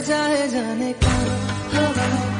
जाए जाने का।